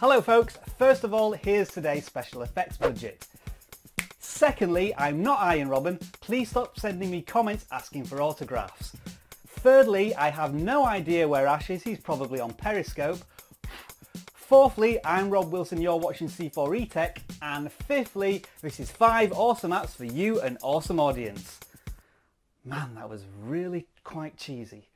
Hello folks, first of all, here's today's special effects budget. Secondly, I'm not Iron Robin, please stop sending me comments asking for autographs. Thirdly, I have no idea where Ash is, he's probably on Periscope. Fourthly, I'm Rob Wilson, you're watching C4E Tech. And fifthly, this is five awesome apps for you, an awesome audience. Man, that was really quite cheesy.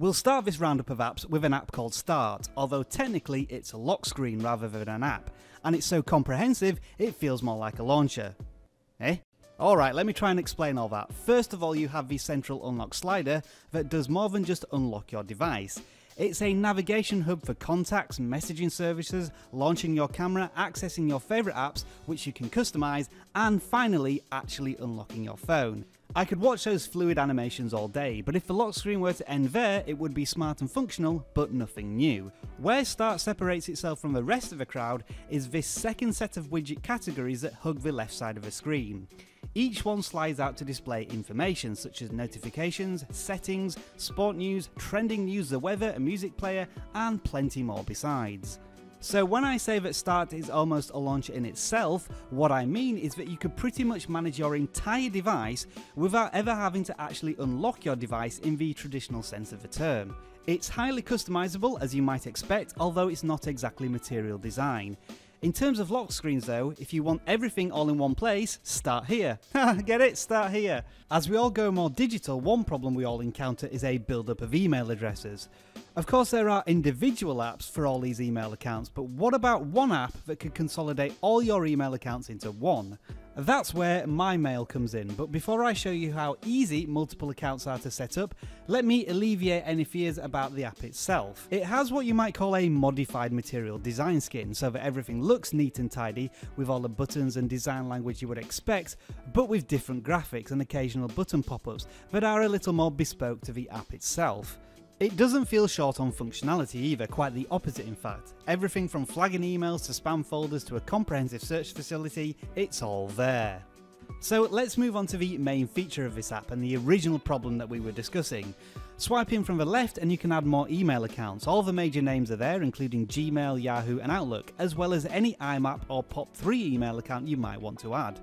We'll start this roundup of apps with an app called Start, although technically it's a lock screen rather than an app, and it's so comprehensive it feels more like a launcher. Eh? Alright, let me try and explain all that. First of all, you have the central unlock slider that does more than just unlock your device. It's a navigation hub for contacts, messaging services, launching your camera, accessing your favourite apps, which you can customise, and finally, actually unlocking your phone. I could watch those fluid animations all day, but if the lock screen were to end there, it would be smart and functional, but nothing new. Where Start separates itself from the rest of the crowd is this second set of widget categories that hug the left side of the screen. Each one slides out to display information such as notifications, settings, sport news, trending news, the weather, a music player, and plenty more besides. So when I say that Start is almost a launcher in itself, what I mean is that you could pretty much manage your entire device without ever having to actually unlock your device in the traditional sense of the term. It's highly customizable as you might expect, although it's not exactly material design. In terms of lock screens though, if you want everything all in one place, start here. Get it? Start here. As we all go more digital, one problem we all encounter is a build-up of email addresses. Of course there are individual apps for all these email accounts, but what about one app that could consolidate all your email accounts into one? That's where MyMail comes in, but before I show you how easy multiple accounts are to set up, let me alleviate any fears about the app itself. It has what you might call a modified material design skin, so that everything looks neat and tidy with all the buttons and design language you would expect, but with different graphics and occasional button pop-ups that are a little more bespoke to the app itself. It doesn't feel short on functionality either, quite the opposite in fact. Everything from flagging emails to spam folders to a comprehensive search facility, it's all there. So let's move on to the main feature of this app and the original problem that we were discussing. Swipe in from the left and you can add more email accounts. All the major names are there including Gmail, Yahoo and Outlook, as well as any IMAP or POP3 email account you might want to add.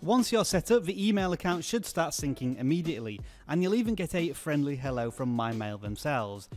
Once you're set up, the email account should start syncing immediately, and you'll even get a friendly hello from MyMail themselves.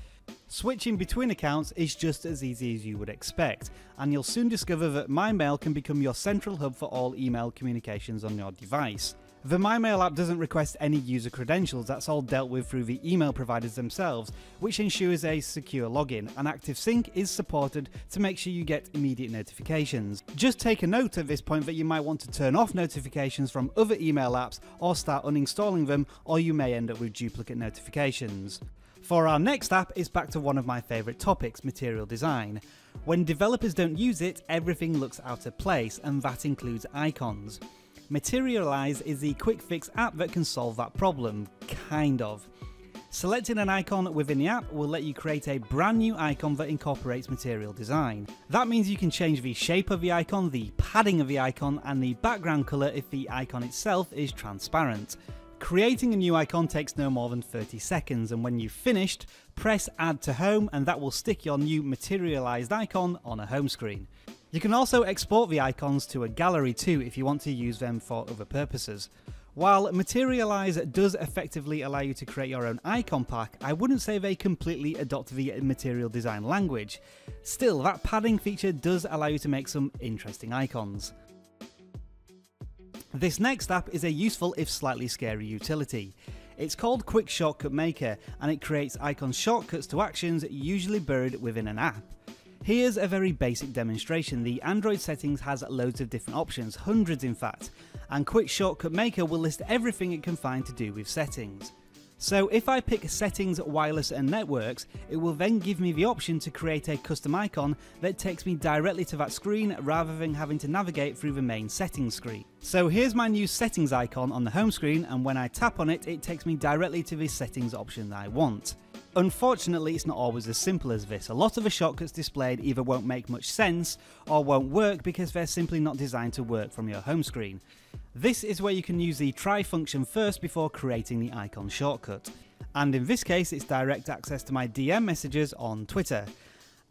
Switching between accounts is just as easy as you would expect, and you'll soon discover that MyMail can become your central hub for all email communications on your device. The MyMail app doesn't request any user credentials, that's all dealt with through the email providers themselves, which ensures a secure login, and ActiveSync is supported to make sure you get immediate notifications. Just take a note at this point that you might want to turn off notifications from other email apps or start uninstalling them, or you may end up with duplicate notifications. For our next app, it's back to one of my favourite topics, material design. When developers don't use it, everything looks out of place, and that includes icons. Materialize is the quick fix app that can solve that problem, kind of. Selecting an icon within the app will let you create a brand new icon that incorporates material design. That means you can change the shape of the icon, the padding of the icon, and the background colour if the icon itself is transparent. Creating a new icon takes no more than 30 seconds, and when you've finished, press Add to Home, and that will stick your new materialized icon on a home screen. You can also export the icons to a gallery too if you want to use them for other purposes. While Materialize does effectively allow you to create your own icon pack, I wouldn't say they completely adopt the material design language. Still, that padding feature does allow you to make some interesting icons. This next app is a useful if slightly scary utility. It's called Quick Shortcut Maker and it creates icon shortcuts to actions usually buried within an app. Here's a very basic demonstration. The Android settings has loads of different options, hundreds in fact, and Quick Shortcut Maker will list everything it can find to do with settings. So if I pick settings, wireless and networks, it will then give me the option to create a custom icon that takes me directly to that screen rather than having to navigate through the main settings screen. So here's my new settings icon on the home screen and when I tap on it, it takes me directly to the settings option that I want. Unfortunately, it's not always as simple as this. A lot of the shortcuts displayed either won't make much sense or won't work because they're simply not designed to work from your home screen. This is where you can use the try function first before creating the icon shortcut. And in this case, it's direct access to my DM messages on Twitter.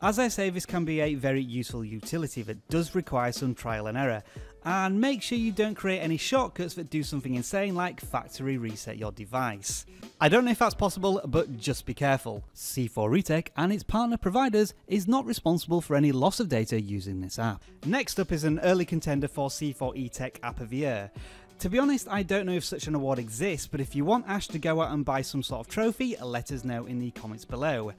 As I say, this can be a very useful utility that does require some trial and error, and make sure you don't create any shortcuts that do something insane like factory reset your device. I don't know if that's possible, but just be careful. C4eTech and its partner providers is not responsible for any loss of data using this app. Next up is an early contender for C4eTech App of the Year. To be honest, I don't know if such an award exists, but if you want Ash to go out and buy some sort of trophy, let us know in the comments below.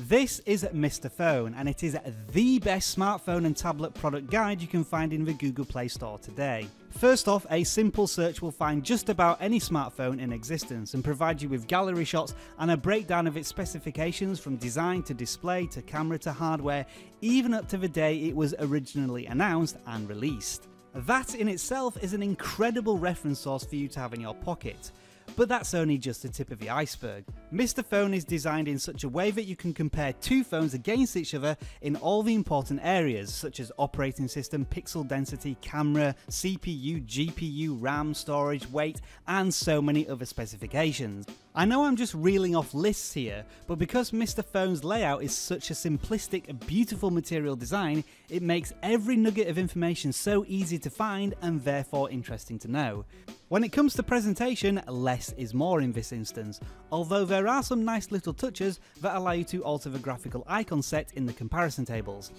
This is Mr. Phone, and it is the best smartphone and tablet product guide you can find in the Google Play Store today. First off, a simple search will find just about any smartphone in existence and provide you with gallery shots and a breakdown of its specifications from design to display to camera to hardware, even up to the day it was originally announced and released. That in itself is an incredible reference source for you to have in your pocket. But that's only just the tip of the iceberg. Mr. Phone is designed in such a way that you can compare two phones against each other in all the important areas such as operating system, pixel density, camera, CPU, GPU, RAM, storage, weight, and so many other specifications. I know I'm just reeling off lists here, but because Mr. Phone's layout is such a simplistic, beautiful material design, it makes every nugget of information so easy to find and therefore interesting to know. When it comes to presentation, less is more in this instance, although there are some nice little touches that allow you to alter the graphical icon set in the comparison tables.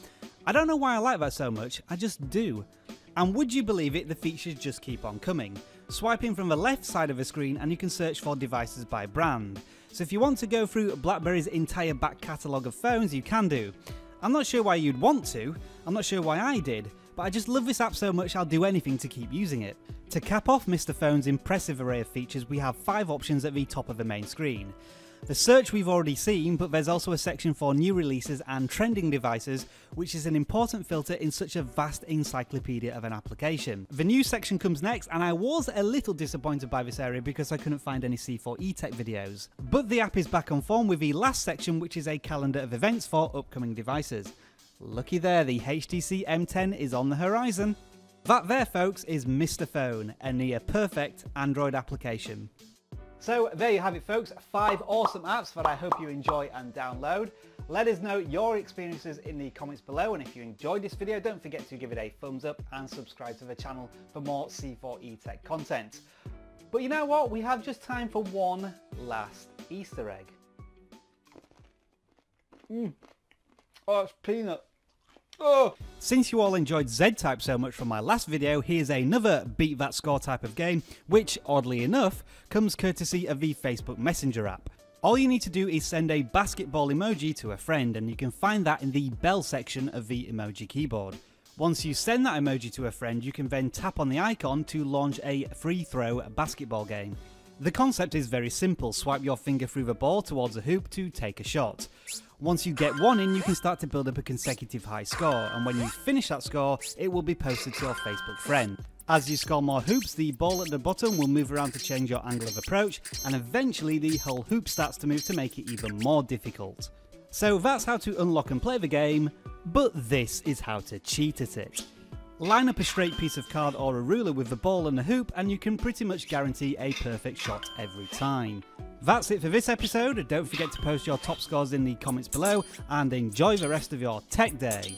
I don't know why I like that so much, I just do. And would you believe it, the features just keep on coming. Swiping from the left side of the screen and you can search for devices by brand. So if you want to go through BlackBerry's entire back catalogue of phones, you can do. I'm not sure why you'd want to, I'm not sure why I did, but I just love this app so much I'll do anything to keep using it. To cap off Mr. Phone's impressive array of features, we have 5 options at the top of the main screen. The search we've already seen, but there's also a section for new releases and trending devices, which is an important filter in such a vast encyclopedia of an application. The news section comes next, and I was a little disappointed by this area because I couldn't find any C4eTech videos. But the app is back on form with the last section, which is a calendar of events for upcoming devices. Looky there, the HTC M10 is on the horizon. That there, folks, is Mr. Phone, a near perfect Android application. So there you have it folks, five awesome apps that I hope you enjoy and download. Let us know your experiences in the comments below and if you enjoyed this video don't forget to give it a thumbs up and subscribe to the channel for more C4E Tech content. But you know what, we have just time for one last Easter egg. Mmm, oh it's peanut. Oh. Since you all enjoyed Z-Type so much from my last video, here's another beat that score type of game, which, oddly enough, comes courtesy of the Facebook Messenger app. All you need to do is send a basketball emoji to a friend and you can find that in the bell section of the emoji keyboard. Once you send that emoji to a friend, you can then tap on the icon to launch a free throw basketball game. The concept is very simple, swipe your finger through the ball towards a hoop to take a shot. Once you get one in, you can start to build up a consecutive high score, and when you finish that score, it will be posted to your Facebook friend. As you score more hoops, the ball at the bottom will move around to change your angle of approach, and eventually the whole hoop starts to move to make it even more difficult. So that's how to unlock and play the game, but this is how to cheat at it. Line up a straight piece of card or a ruler with the ball and the hoop and you can pretty much guarantee a perfect shot every time. That's it for this episode, don't forget to post your top scores in the comments below and enjoy the rest of your tech day.